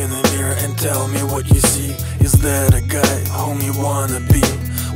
and tell me what you see. Is that a guy whom you wanna be?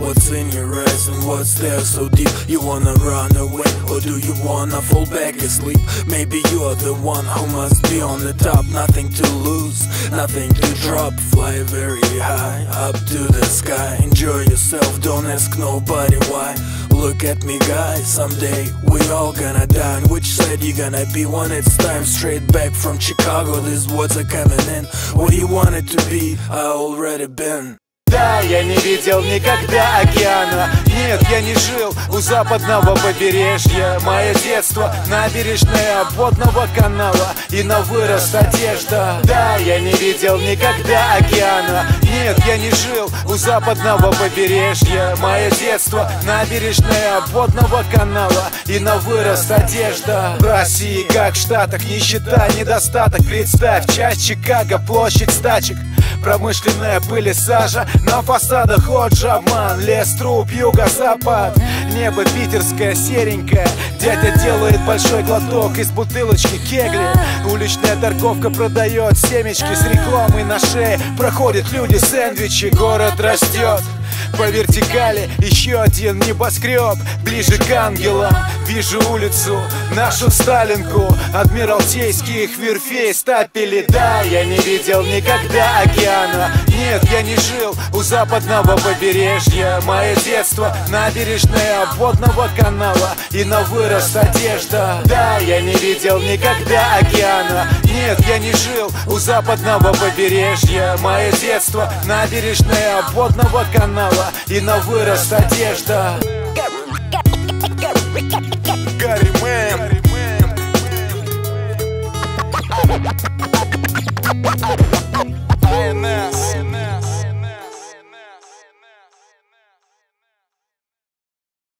What's in your eyes and what's there so deep? You wanna run away or do you wanna fall back asleep? Maybe you're the one who must be on the top. Nothing to lose, nothing to drop. Fly very high up to the sky. Enjoy yourself, don't ask nobody why. Look at me, guys. Someday we all gonna die. Which side you gonna be when it's time? Straight back from Chicago, these words are coming in. What you wanted to be, I already been. Да, я не видел никогда океана. Нет, я не жил у западного побережья. Мое детство набережная водного канала И на вырост одежда. Да, я не видел никогда океана. Нет, я не жил у западного побережья. Мое детство набережная водного канала И на вырост одежда. В России, как в Штатах, нищета, недостаток. Представь, часть Чикаго, площадь стачек Промышленная пыль и сажа. На фасадах отжи обман Лес, труп, юго-запад. Небо питерское, серенькое. Дядя делает большой глоток из бутылочки кегли. Уличная торговка продает семечки с рекламой на шее. Проходят люди сэндвичи, город растет по вертикали еще один небоскреб Ближе к ангелам. Вижу улицу, нашу Сталинку Адмиралтейских верфей стапели Да, я не видел никогда океана Нет, я не жил у западного побережья. Мое детство набережная водного канала И на вырост одежда. Да, я не видел никогда океана. Нет, я не жил у западного побережья. Мое детство набережная водного канала И на вырост одежда. Гарри Мэн